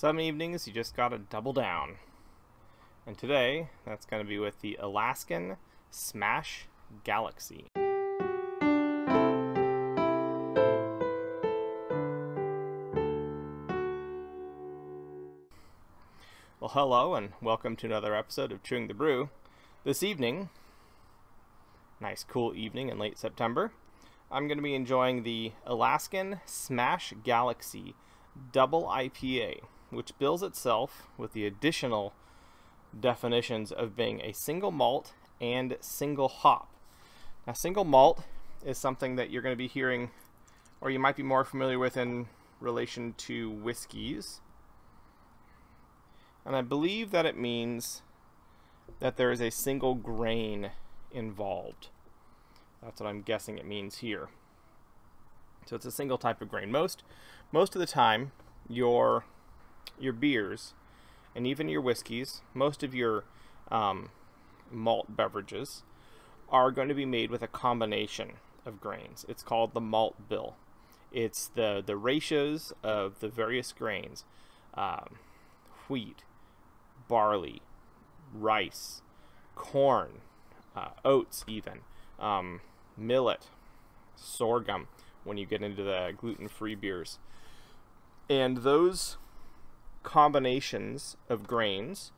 Some evenings you just gotta double down. And today, that's gonna be with the Alaskan Smash Galaxy. Well, hello, and welcome to another episode of Chewing the Brew. This evening, nice cool evening in late September, I'm going to be enjoying the Alaskan Smash Galaxy Double IPA, which bills itself with the additional definitions of being a single malt and single hop. Now, single malt is something that you're going to be hearing, or you might be more familiar with in relation to whiskeys and I believe that it means that there is a single grain involved. That's what I'm guessing it means here. So it's a single type of grain. Most most of the time, your your beers and even your whiskeys, most of your um, malt beverages are going to be made with a combination of grains. It's called the malt bill. It's the the ratios of the various grains, um, wheat, barley, rice, corn, uh, oats, even um, millet, sorghum. When you get into the gluten-free beers, and those combinations of grains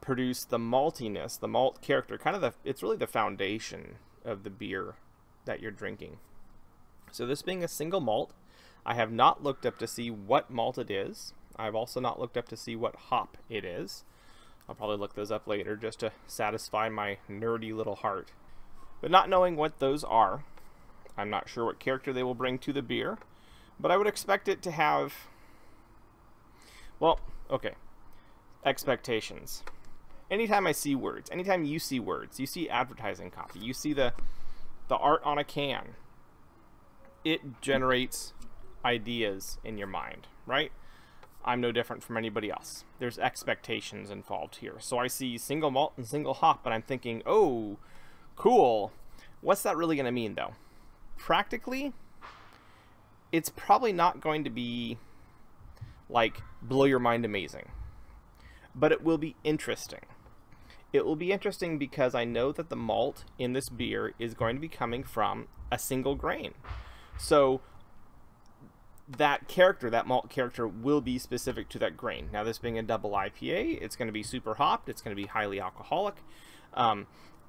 produce the maltiness, the malt character. Kind of the it's really the foundation of the beer that you're drinking. So this being a single malt, I have not looked up to see what malt it is. I've also not looked up to see what hop it is. I'll probably look those up later just to satisfy my nerdy little heart. But not knowing what those are, I'm not sure what character they will bring to the beer, but I would expect it to have. Well, okay. Expectations. Anytime I see words, anytime you see words, you see advertising copy, you see the the art on a can, it generates ideas in your mind, right? I'm no different from anybody else. There's expectations involved here. So I see single malt and single hop, and I'm thinking, oh, cool. What's that really going to mean, though? Practically, it's probably not going to be like blow your mind amazing, but it will be interesting. It will be interesting because I know that the malt in this beer is going to be coming from a single grain. So that character, that malt character, will be specific to that grain. Now, this being a double IPA, it's going to be super hopped. It's going to be highly alcoholic. Um,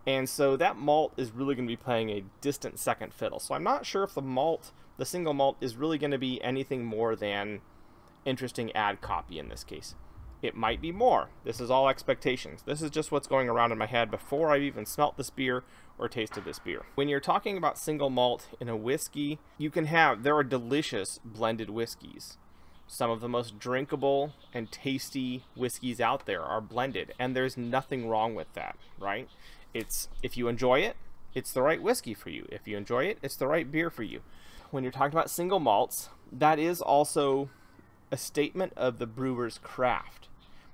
and so that malt is really going to be playing a distant second fiddle. So I'm not sure if the malt, the single malt, is really going to be anything more than interesting ad copy in this case. It might be more. This is all expectations. This is just what's going around in my head before I've even smelt this beer or tasted this beer. When you're talking about single malt in a whiskey, you can have, there are delicious blended whiskeys. Some of the most drinkable and tasty whiskeys out there are blended, and there's nothing wrong with that, right? It's, if you enjoy it, it's the right whiskey for you. If you enjoy it, it's the right beer for you. When you're talking about single malts, that is also a statement of the brewer's craft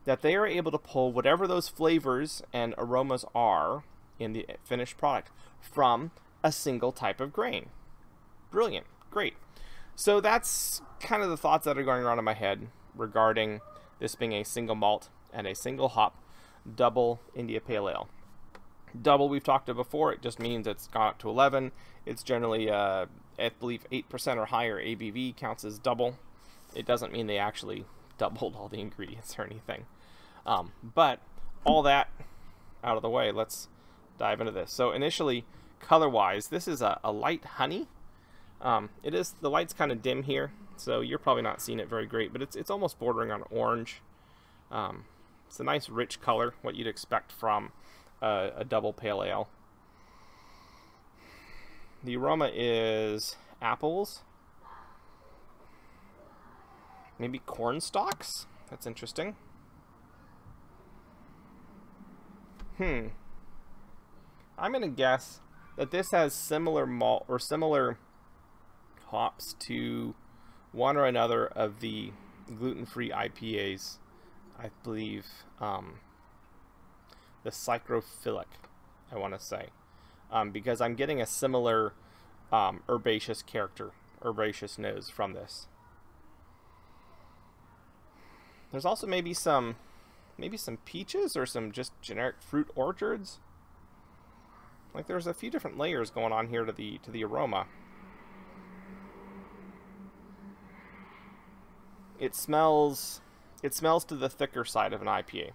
that they are able to pull whatever those flavors and aromas are in the finished product from a single type of grain. Brilliant. Great. So that's kind of the thoughts that are going around in my head regarding this being a single malt and a single hop double India Pale Ale. Double, we've talked about before, it just means it's gone up to 11. It's generally, uh, I believe, 8% or higher ABV counts as double. It doesn't mean they actually doubled all the ingredients or anything. Um, but all that out of the way, let's dive into this. So initially, color-wise, this is a, a light honey. Um, it is the light's kind of dim here, so you're probably not seeing it very great, but it's it's almost bordering on orange. Um, it's a nice rich color, what you'd expect from a, a double pale ale. The aroma is apples, maybe corn stalks. That's interesting. Hmm. I'm going to guess that this has similar malt or similar hops to one or another of the gluten-free IPAs. I believe um, the psychrophilic, I want to say, um, because I'm getting a similar um, herbaceous character, herbaceous nose from this. There's also maybe some maybe some peaches or some just generic fruit orchards. Like there's a few different layers going on here to the to the aroma. It smells it smells to the thicker side of an IPA,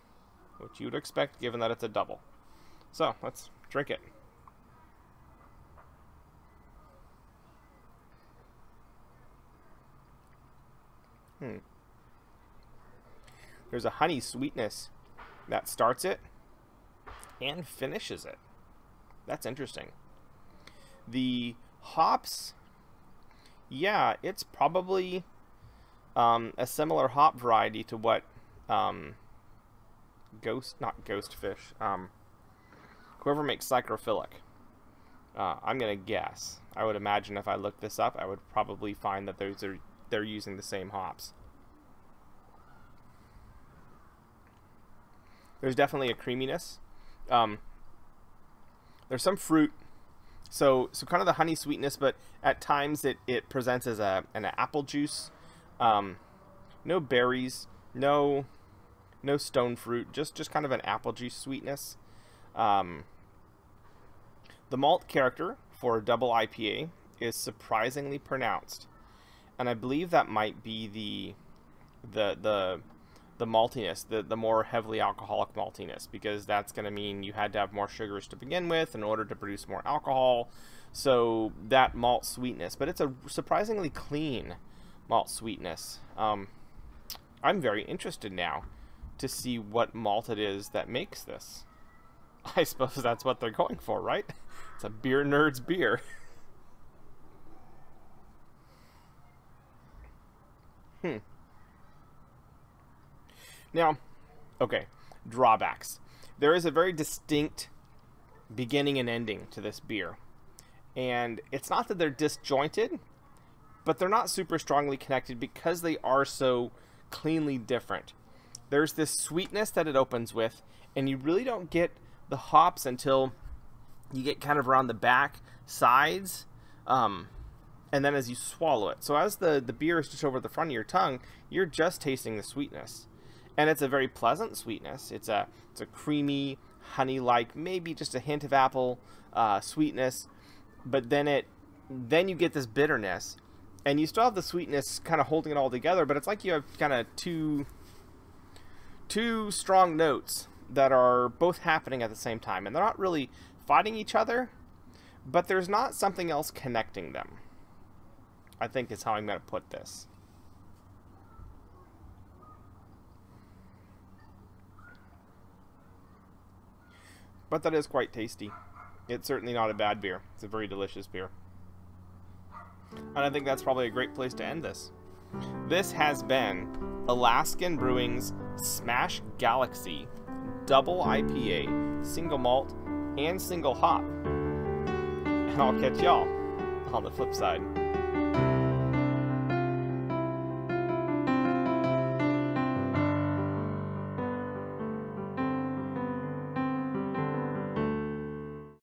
which you would expect given that it's a double. So, let's drink it. Hmm. There's a honey sweetness that starts it and finishes it. That's interesting. The hops, yeah, it's probably um, a similar hop variety to what um, Ghost, not Ghost Fish, um, whoever makes Psychrophilic. Uh, I'm gonna guess. I would imagine if I looked this up, I would probably find that those are they're using the same hops. There's definitely a creaminess. Um, there's some fruit, so so kind of the honey sweetness, but at times it, it presents as a an apple juice. Um, no berries, no no stone fruit, just just kind of an apple juice sweetness. Um, the malt character for a double IPA is surprisingly pronounced and I believe that might be the the the the maltiness, the the more heavily alcoholic maltiness, because that's going to mean you had to have more sugars to begin with in order to produce more alcohol. So that malt sweetness, but it's a surprisingly clean malt sweetness. Um, I'm very interested now to see what malt it is that makes this. I suppose that's what they're going for, right? It's a beer nerd's beer. Hmm. Now, okay, drawbacks. There is a very distinct beginning and ending to this beer. And it's not that they're disjointed, but they're not super strongly connected because they are so cleanly different. There's this sweetness that it opens with, and you really don't get the hops until you get kind of around the back sides. Um, and then as you swallow it. So as the, the beer is just over the front of your tongue, you're just tasting the sweetness. And it's a very pleasant sweetness. It's a, it's a creamy, honey-like, maybe just a hint of apple uh, sweetness. But then it, then you get this bitterness. And you still have the sweetness kind of holding it all together, but it's like you have kind of two, two strong notes that are both happening at the same time. And they're not really fighting each other, but there's not something else connecting them. I think is how I'm going to put this. But that is quite tasty. It's certainly not a bad beer. It's a very delicious beer. And I think that's probably a great place to end this. This has been Alaskan Brewing's Smash Galaxy Double IPA, Single Malt, and Single Hop. And I'll catch y'all on the flip side.